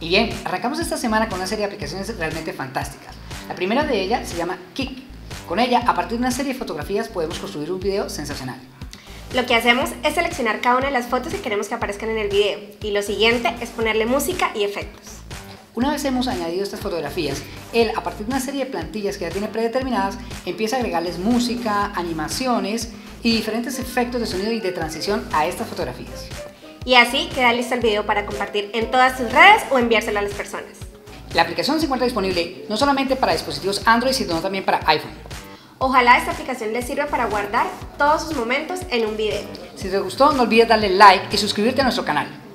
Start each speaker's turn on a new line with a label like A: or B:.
A: Y bien, arrancamos esta semana con una serie de aplicaciones realmente fantásticas. La primera de ellas se llama Kik. Con ella, a partir de una serie de fotografías, podemos construir un video sensacional.
B: Lo que hacemos es seleccionar cada una de las fotos que queremos que aparezcan en el video y lo siguiente es ponerle música y efectos.
A: Una vez hemos añadido estas fotografías, él, a partir de una serie de plantillas que ya tiene predeterminadas, empieza a agregarles música, animaciones y diferentes efectos de sonido y de transición a estas fotografías.
B: Y así queda listo el video para compartir en todas tus redes o enviárselo a las personas.
A: La aplicación se encuentra disponible no solamente para dispositivos Android, sino también para iPhone.
B: Ojalá esta aplicación les sirva para guardar todos sus momentos en un video.
A: Si te gustó, no olvides darle like y suscribirte a nuestro canal.